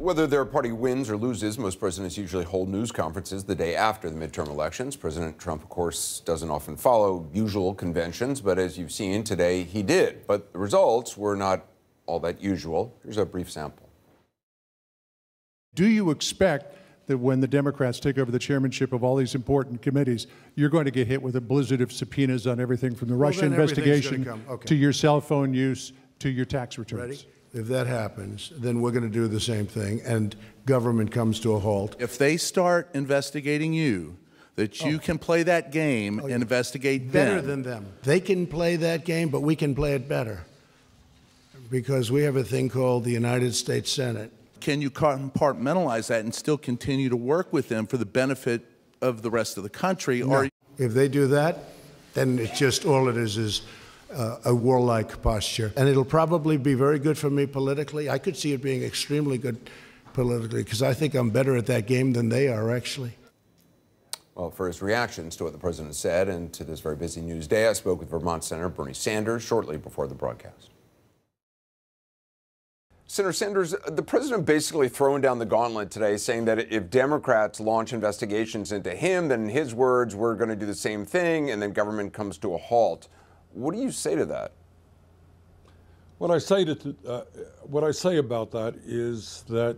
Whether their party wins or loses, most presidents usually hold news conferences the day after the midterm elections. President Trump, of course, doesn't often follow usual conventions, but as you've seen today, he did. But the results were not all that usual. Here's a brief sample. Do you expect that when the Democrats take over the chairmanship of all these important committees, you're going to get hit with a blizzard of subpoenas on everything from the well, Russia investigation okay. to your cell phone use to your tax returns? Ready? If that happens, then we're going to do the same thing, and government comes to a halt. If they start investigating you, that you oh. can play that game oh, and investigate better them. than them. They can play that game, but we can play it better because we have a thing called the United States Senate. Can you compartmentalize that and still continue to work with them for the benefit of the rest of the country? No. Or if they do that, then it's just all it is is uh, a warlike posture. And it'll probably be very good for me politically. I could see it being extremely good politically because I think I'm better at that game than they are, actually. Well, for his reactions to what the president said and to this very busy news day, I spoke with Vermont Senator Bernie Sanders shortly before the broadcast. Senator Sanders, the president basically throwing down the gauntlet today, saying that if Democrats launch investigations into him, then in his words, we're going to do the same thing, and then government comes to a halt. What do you say to that? What I say to uh, what I say about that is that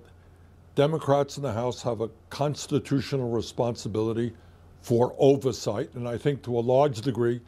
Democrats in the House have a constitutional responsibility for oversight, and I think to a large degree,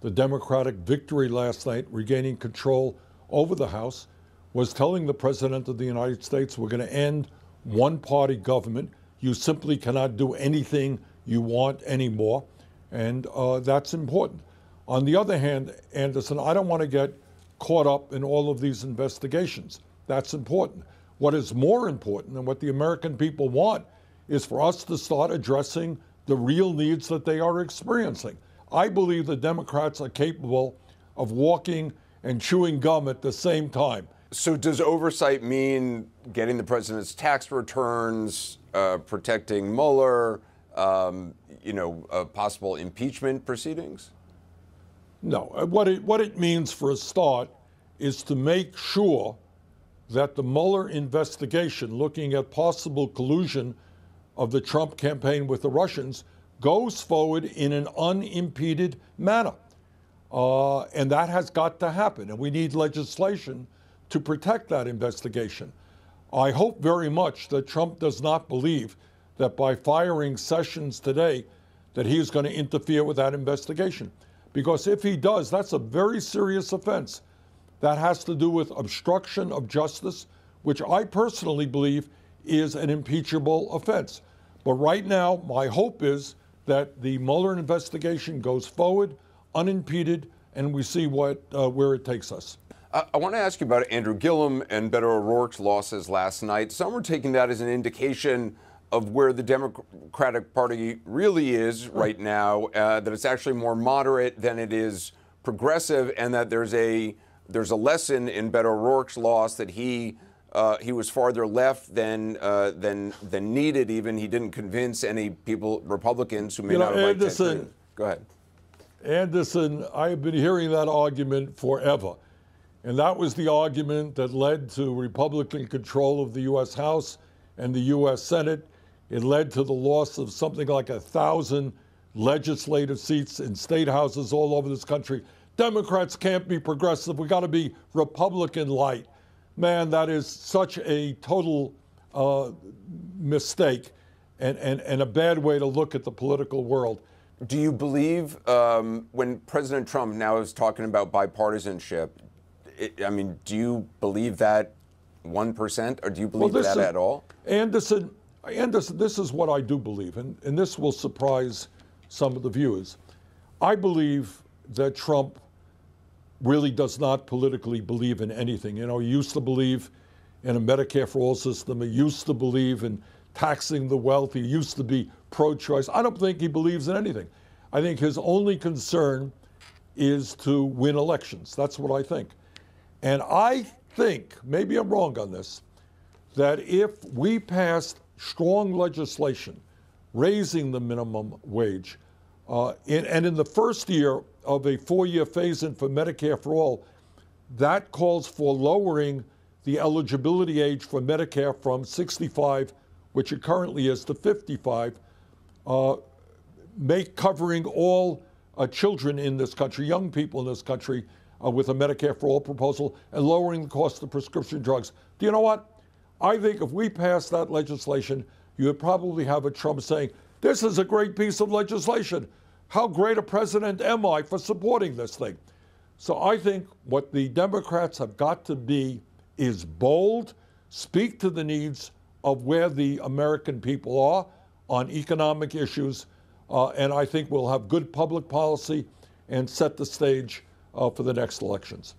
the Democratic victory last night, regaining control over the House, was telling the President of the United States, we're going to end one party government. You simply cannot do anything you want anymore. And uh, that's important. On the other hand, Anderson, I don't want to get caught up in all of these investigations. That's important. What is more important and what the American people want is for us to start addressing the real needs that they are experiencing. I believe the Democrats are capable of walking and chewing gum at the same time. So, does oversight mean getting the president's tax returns, uh, protecting Mueller, um, you know, uh, possible impeachment proceedings? No. Uh, what it, what it means for a start is to make sure that the Mueller investigation looking at possible collusion of the Trump campaign with the Russians goes forward in an unimpeded manner. Uh, and that has got to happen. And we need legislation to protect that investigation. I hope very much that Trump does not believe that by firing Sessions today, that he is going to interfere with that investigation. Because if he does, that's a very serious offense. That has to do with obstruction of justice, which I personally believe is an impeachable offense. But right now, my hope is that the Mueller investigation goes forward unimpeded and we see what, uh, where it takes us. I, I want to ask you about Andrew Gillum and Beto O'Rourke's losses last night. Some are taking that as an indication of where the Democratic Party really is right now, uh, that it's actually more moderate than it is progressive, and that there's a there's a lesson in Beto O'Rourke's loss that he uh, he was farther left than uh, than than needed. Even he didn't convince any people Republicans who may you not know, have Anderson, liked Go ahead. Anderson, I have been hearing that argument forever. And that was the argument that led to Republican control of the U.S. House and the U.S. Senate it led to the loss of something like a thousand legislative seats in state houses all over this country. Democrats can't be progressive. We got to be Republican light. Man, that is such a total uh, mistake and, and, and a bad way to look at the political world. Do you believe um, when President Trump now is talking about bipartisanship? It, I mean, do you believe that 1% or do you believe well, that is, at all? Anderson, and this, this is what I do believe, and, and this will surprise some of the viewers. I believe that Trump really does not politically believe in anything. You know, he used to believe in a Medicare for all system. He used to believe in taxing the wealthy. He used to be pro choice. I don't think he believes in anything. I think his only concern is to win elections. That's what I think. And I think, maybe I'm wrong on this, that if we passed strong legislation raising the minimum wage. Uh, in, and in the first year of a four year phase in for Medicare for all, that calls for lowering the eligibility age for Medicare from 65, which it currently is, to 55, uh, make covering all uh, children in this country, young people in this country, uh, with a Medicare for All proposal and lowering the cost of prescription drugs. Do you know what? I think if we pass that legislation, you would probably have a Trump saying, This is a great piece of legislation. How great a president am I for supporting this thing? So I think what the Democrats have got to be is bold, speak to the needs of where the American people are on economic issues, uh, and I think we'll have good public policy and set the stage uh, for the next elections.